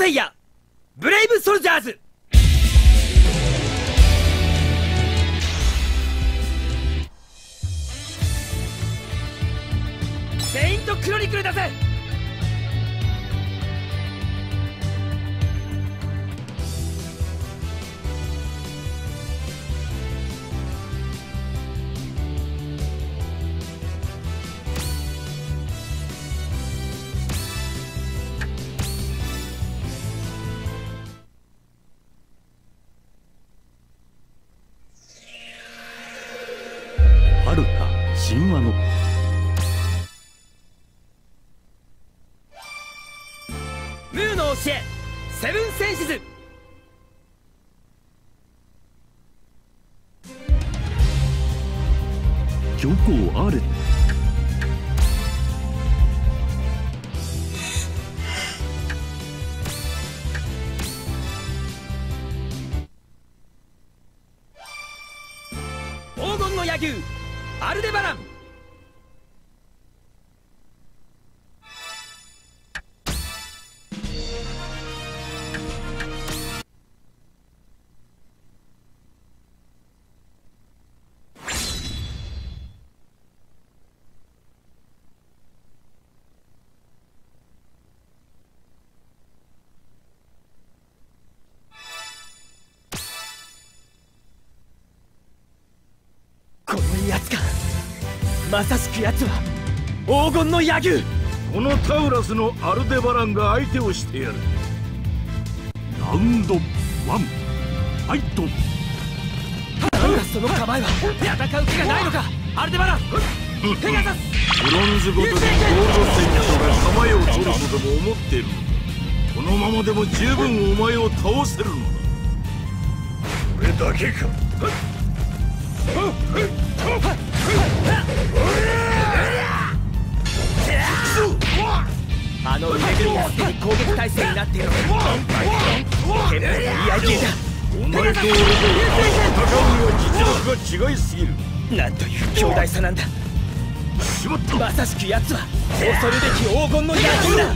セイヤブレイブソルジャーズ。セイントクロニクルだぜ神話の。ムーの教えセブンセンシズ教皇アーレ黄金の柳生アルデバランまさしくやつは黄金の柳生。このタウラスのアルデバランが相手をしてやる。ラウンドワンファイトなんだその構えは戦う気がないのか？アルデバラン！ペガサス！ブロンズごとにゴールド戦車が構えを取るとでも思っているこのままでも十分お前を倒せるのだ。これだけかの腕組みがすでに攻撃態勢になっている。剣の言い合い系だお前と俺と戦うには実力が違いすぎるなんという強大さなんだしまったまさしく奴は恐るべき黄金の野球だ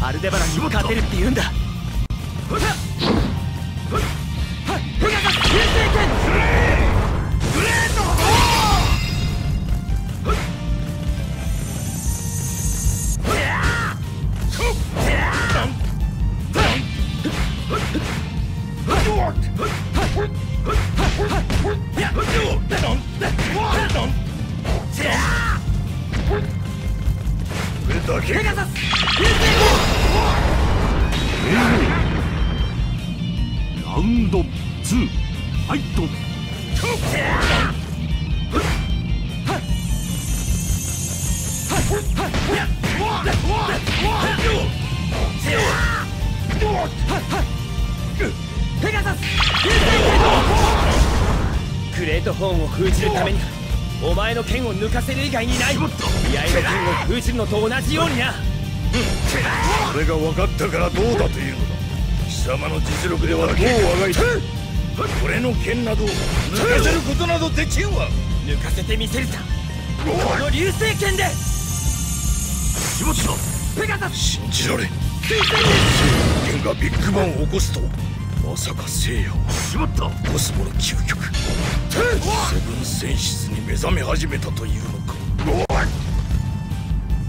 アルデバランに勝てるって言うんだ。ペガサスウンドツー。ファイト。ペガサス。グレートホーンを封じるためにお前の剣を抜かせる以外にない居合の剣を封じるのと同じようになそれが分かったからどうだという様の実力ではどうあがいた俺の剣など抜かせることなどできんわ。抜かせてみせるさ。この流星剣で。しまったペガサス。信じられん。水星剣がビッグバンを起こすとはまさか聖夜をしまった。コスモの究極。セブン戦士に目覚め始めたというのか。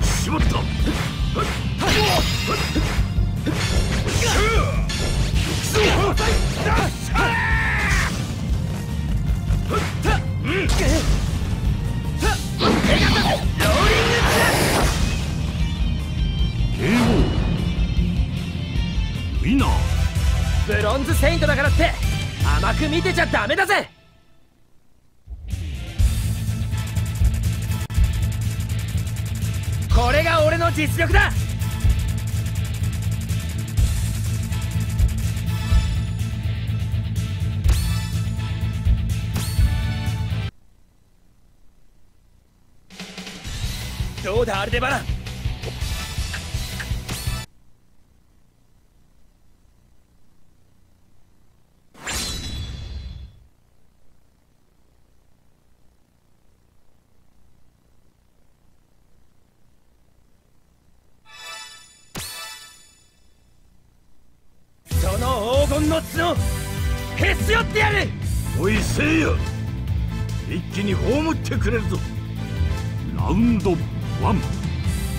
しまったブロンズセイントだからって甘く見てちゃダメだぜ。これが俺の実力だ。どうだアルデバラン。その黄金の角へし折ってやる。おいせいや一気に葬ってくれるぞ。ラウンドワンフ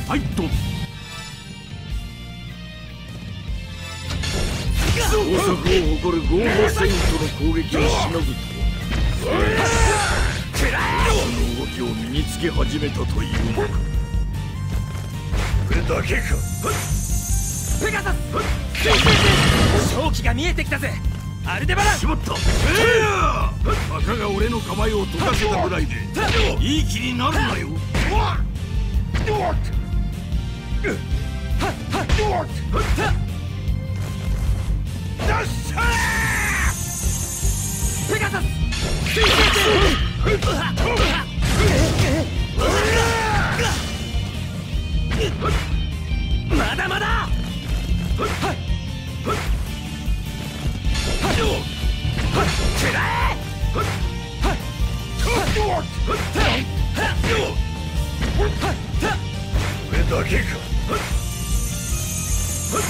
ァイト。王国を誇るゴーゴセイントの攻撃をしの。ぐとはその動きを身につけ始めたというの。か。これだけか。ペガサス勝機が見えてきたぜ。アルデバランしまった。バカが俺の構えを解かせたぐらいでいい気になるなよまだまだくらこれだけか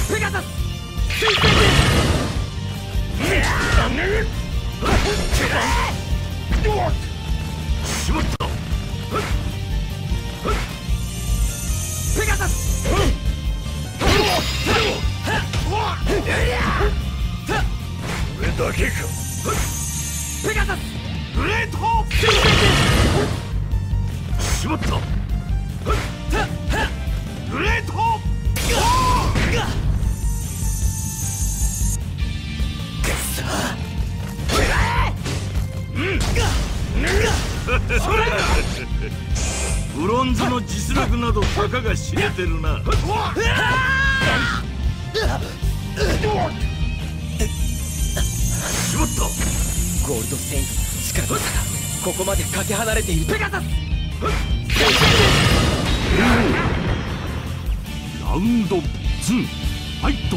ペガサスしまったペガサスこれだけかペガサスグレートしまったグレートブロンズの実力などたかが知れてるなしまったゴー。ルドセイントの力の差がここまでかけ離れているペガサスウンド2ファイト。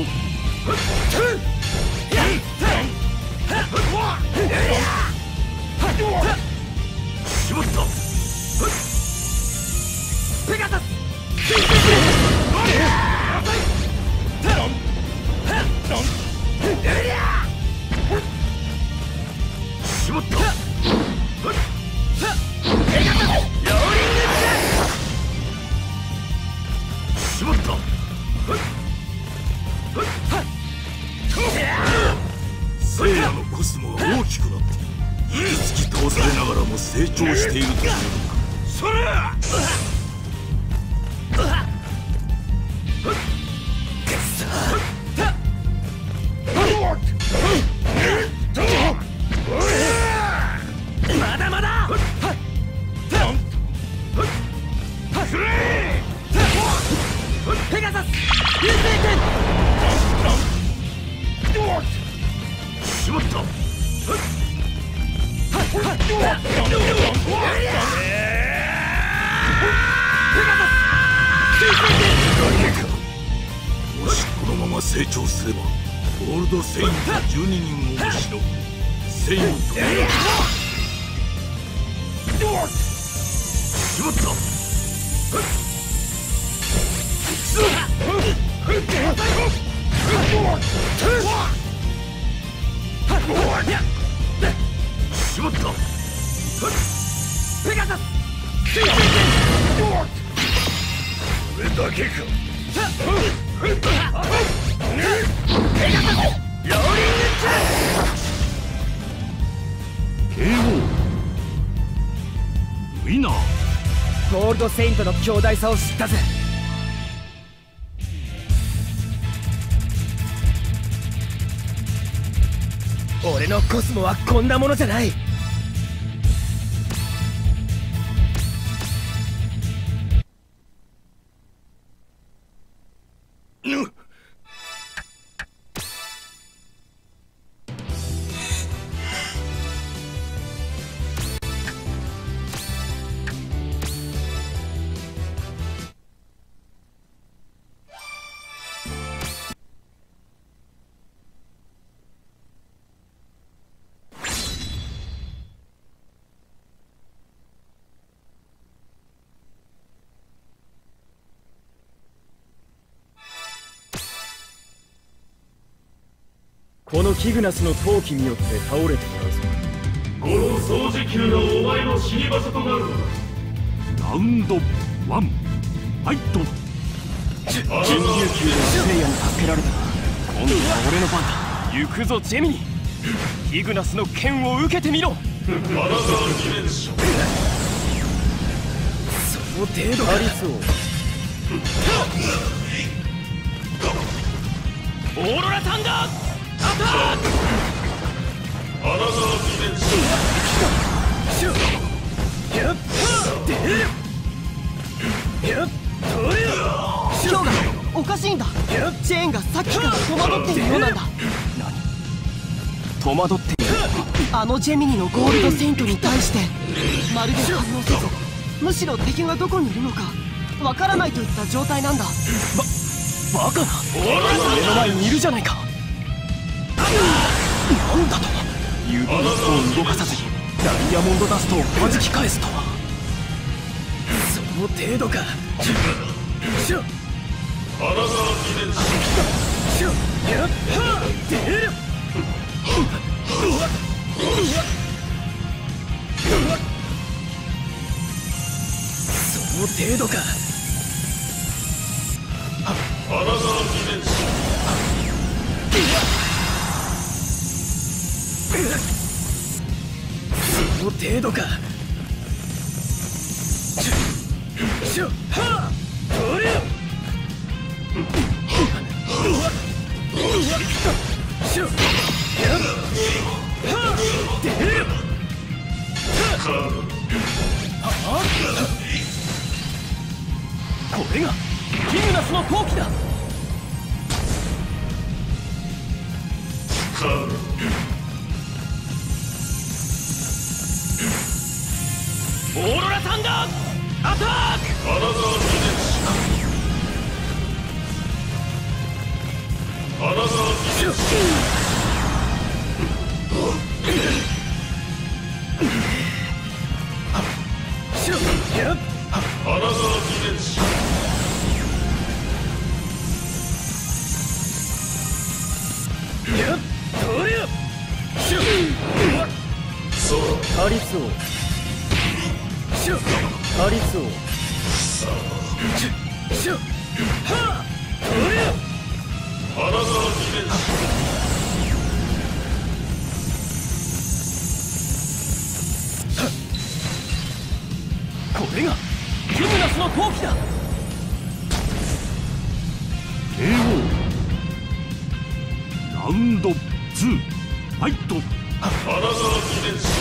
聖夜のコスモが大きくなっていくつき倒されながらも成長しているというのかそれまだまだペガサス流星しまった。もしこのまま成長すればゴールドセイント12人をもしのぐセイントしまったゴールドセイントの強大さを知ったぜ。俺のコスモはこんなものじゃない。このキグナスの闘気によって倒れてもらうぞ。この掃除機がお前の死に場所となる。のだラウンドワンファイト。神竜級の聖夜に助けられた。今度は俺の番だ。行くぞジェミニ。キグナスの剣を受けてみろ。その程度か。リスをオーロラサンダおかしいんだチェーンがさっきから戸惑っているようなんだ戸惑っているあのジェミニのゴールドセイントに対してまるで反応せずむしろ敵がどこにいるのかわからないといった状態なんだバカな目の前にいるじゃないか指一本動かさずにダイヤモンドダストを弾き返すとは。その程度か。しょアナザーディメンシしょやっは出る。うわうわうわ。その程度か。アナザーディメンシ程度か。これがキグナスの闘気だ。オーロラサンダーアタックアナザーディメンションアナザーディメンシしょやっョンアナザーディメンションやっ取れよしょうわそうハリスオしょハリスオしょしょはあ取れよアナザーディメンションこれがキグナスの闘気だ。KO ラウンド2ファイトアナザーディメンシ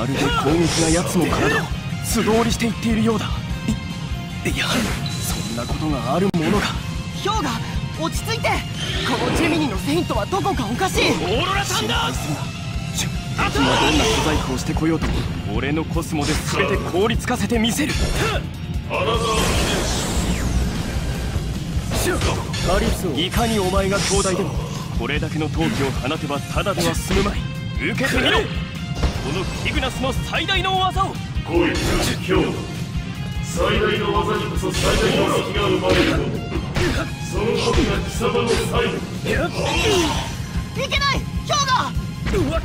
まるで攻撃が奴の体を素通りしていっているようだ。いいやそんなことがあるものかヒョウが落ち着いて。このジェミニのセイントはどこかおかしい。オーロラサンダー敵がどんな小細工をしてこようと俺のコスモで全て凍りつかせてみせる。アナザーディメンシハリスいかにお前が強大でもこれだけの闘気を放てばただでは済むまい。受けてみろ。このキグナスの最大の技を。ョン来い今日最大の技にこそ最大の隙が生まれるのその時が貴様の最後いけない。ヒョウがうわ。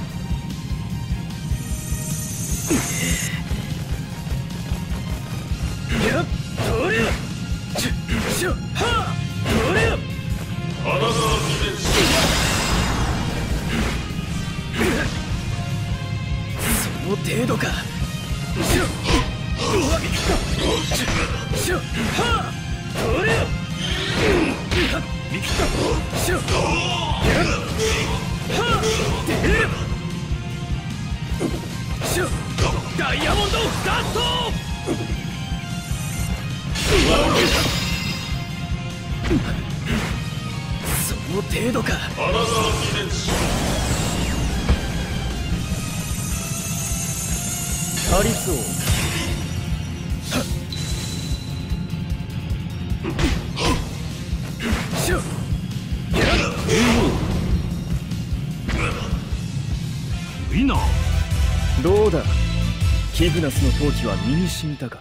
やっ取れよしょしょはあ取れよアナ程度か。ハリス王ウィナー。どうだ？キグナスの闘気は身に染みたか